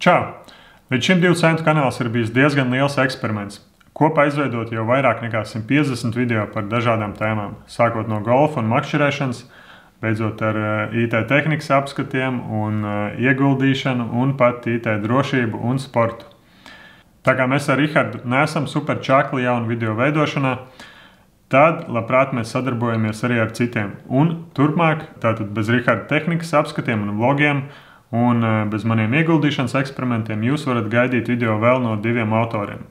Čau! Līdz šim divu centu kanāls ir bijis diezgan liels eksperiments. Kopā izveidot jau vairāk nekā 150 video par dažādām tēmām, sākot no golfa un makšķerēšanas, beidzot ar eh, IT tehnikas apskatiem un eh, ieguldīšanu un pat IT drošību un sportu. Tā kā mēs ar Rihardu nesam super čakli jaunu video veidošanā, tad labprāt mēs sadarbojamies arī ar citiem. Un turpmāk, tātad bez Riharda tehnikas apskatiem un vlogiem, un eh, bez maniem ieguldīšanas eksperimentiem jūs varat gaidīt video vēl no diviem autoriem.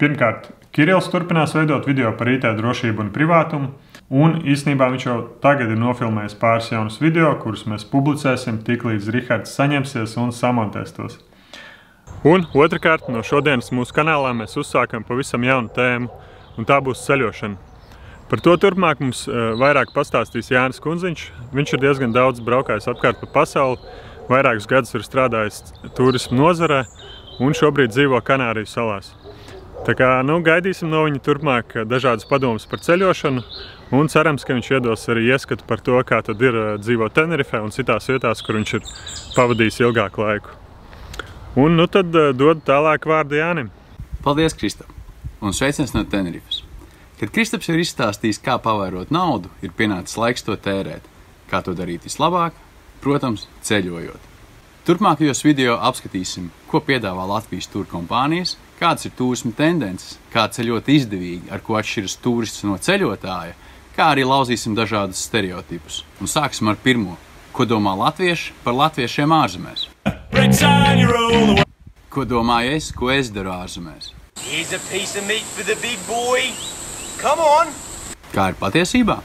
Pirmkārt, Kirillis turpinās veidot video par IT drošību un privātumu, un īsnībā viņš jau tagad ir nofilmējis pāris jaunus video, kurus mēs publicēsim tiklīdz Rihards saņemsies un samontēs tos. Un otrkārt, no šodienas mūsu kanālā mēs uzsākam pavisam jaunu tēmu, un tā būs ceļošana. Par to turpmāk mums eh, vairāk pastāstīs Jānis Kunziņš. Viņš ir diezgan daudz braukājis apkārt pa pasauli, vairākus gadus ir strādājis turismu nozarē un šobrīd dzīvo Kanāriju salās. Tā kā nu, gaidīsim no viņa turpmāk dažādas padomas par ceļošanu un cerams, ka viņš iedos arī ieskatu par to, kā tad ir dzīvot Tenerifē un citās vietās, kur viņš ir pavadījis ilgāku laiku. Un nu tad dod tālāk vārdu Jānim. Paldies, Kristap! Un sveiciens no Tenerifes! Kad Kristaps ir izstāstījis, kā pavairot naudu, ir pienācis laiks to tērēt. Kā to darīt vislabāk? Protams, ceļojot. Turpmākajos video apskatīsim, ko piedāvā Latvijas tur kompānijas, kādas ir turisma tendences, kā ceļot izdevīgi, ar ko atšķiras turists no ceļotāja, kā arī lauzīsim dažādus stereotipus. Un sāksim ar pirmo. Ko domā latvieši par latviešiem ārzemēs? Ko domāju es, ko es daru ārzemēs? Kā ir patiesībā?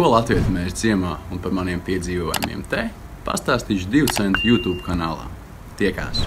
Ko Latvijas mēs ciemā un par maniem piedzīvojumiem te pastāstīšu divu centu YouTube kanālā. Tiekās!